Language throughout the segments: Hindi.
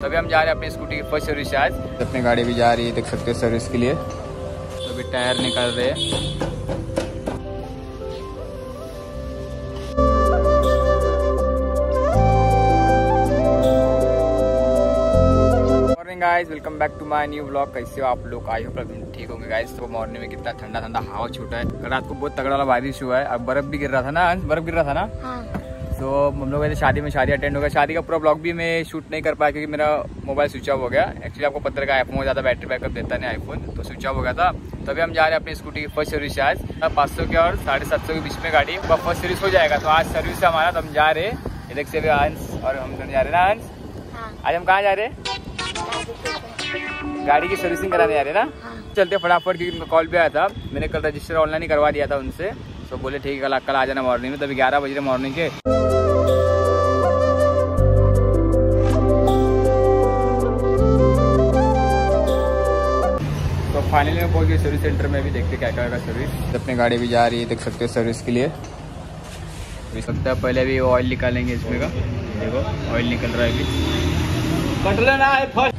तो अभी हम जा रहे हैं अपनी स्कूटी की फ़र्स्ट सर्विस आज अपनी गाड़ी भी जा रही है देख सकते हैं सर्विस के लिए। तो अभी टायर निकाल रहे हैं। Morning guys welcome back to my new blog कैसे हो आप लोग? आई होप एकदम ठीक होंगे गाइस तो मॉर्निंग में कितना ठंडा ठंडा हवा छूटा है। रात को बहुत तगड़ा वाला बारिश हुआ है। अब बर्फ़ भी गिर रहा था ना बर्फ़ गिर रहा था ना? हाँ। तो हम लोग ऐसे शादी में शादी अटेंड हो गया। शादी का पूरा ब्लॉग भी मैं शूट नहीं कर पाया क्योंकि मेरा मोबाइल स्विच ऑफ़ हो गया। एक्चुअली आपको पत्र का आईफोन ज़्यादा बैटरी बैकअप देता नहीं आईफोन तो स्विच ऑफ़ हो गया था। तभी हम जा रहे हैं अपनी स्कूटी की फ़र्स्ट सर्विस आज। पाँच सौ के और साढ़े सात सौ के बीच में गाड़ी वह फ़र्स्ट सर्विस हो जाएगा। तो आज सर्विस है हमारा तो हम जा रहे हैं। इधर से भी अंश और हम दोनों जा रहे हैं ना अंश हाँ। आज हम कहाँ जा रहे हैं? गाड़ी की सर्विसिंग कराने जा रहे हैं ना? हाँ। चलते फटाफट क्योंकि उनका कॉल भी आया था। मैंने कल रजिस्टर ऑनलाइन ही करवा दिया था उनसे। तो बोले ठीक है कल कल आ जाना मॉर्निंग में। तभी ग्यारह बज रहे मॉर्निंग के। फाइनली में पहुँच गए सर्विस सेंटर में भी देखते क्या क्या होगा सर्विस अपनी गाड़ी भी जा रही है देख सकते हो सर्विस के लिए। अभी सकता है पहले भी ऑयल निकालेंगे इसमें का। देखो ऑयल निकल रहा है अभी। कट लेना है फ़र्स्ट।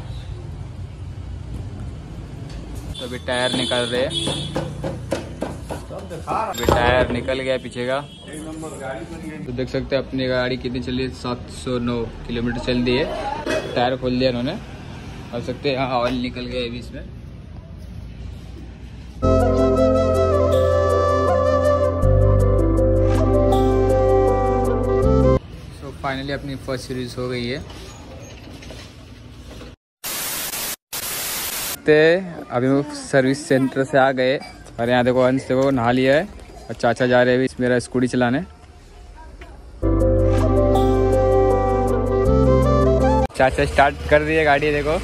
तो अभी टायर निकाल रहे हैं। अभी टायर निकल गया पीछे का। तो देख सकते हैं अपनी गाड़ी कितनी चली है सात सौ नौ किलोमीटर चल दी है। टायर खोल दिया इन्होंने। कर सकते हैं यहाँ ऑयल निकल गया अभी इसमें। फाइनली अपनी फ़र्स्ट सीरीज़ हो गई है। ते अभी वो सर्विस सेंटर से आ गए और यहाँ देखो अंश देखो नहा लिया है और चाचा जा रहे हैं मेरा स्कूटी चलाने। चाचा स्टार्ट कर दिए गाड़ी देखो।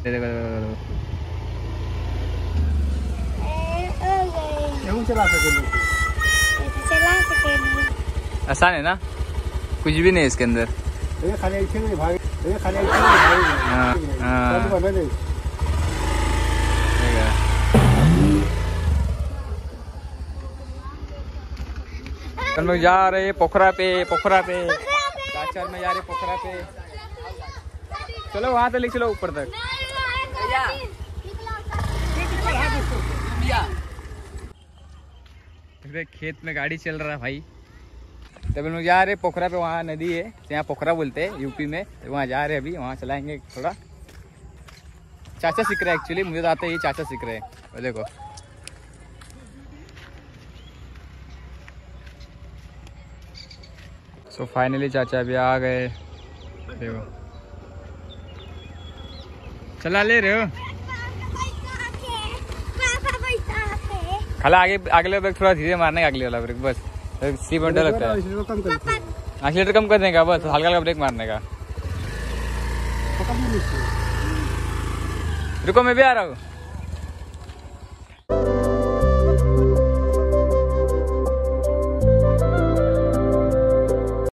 ये देखो, देखो, देखो, देखो। चला सकेंगे। आसान है ना? कुछ भी नहीं इसके अंदर। हाँ, हाँ। देखा। हम लोग जा रहे पोखरा पे पोखरा पे। चाचा में जा रहे पोखरा पे। चलो वहाँ तक ले चलो ऊपर तक। देख, खेत में गाड़ी चल रहा है भाई। तब लोग जा रहे पोखरा पे वहाँ नदी है यहाँ पोखरा बोलते हैं यूपी में। तो वहाँ जा रहे हैं अभी वहाँ चलाएँगे थोड़ा। चाचा सीख रहे हैं एक्चुअली मुझे तो आता है चाचा सीख रहे हैं। वो देखो। सो so फाइनली चाचा अभी आ गए। देखो। चला ले रहे हो? खाला आगे अगले ब्रेक थोड़ा धीरे मारने का अगले वाला ब्रेक बस। सी बंडा लगता है। एक्सीटर कम कर देगा बस हल्का हल्का ब्रेक मारने का। रुको मैं भी आ रहा हूँ।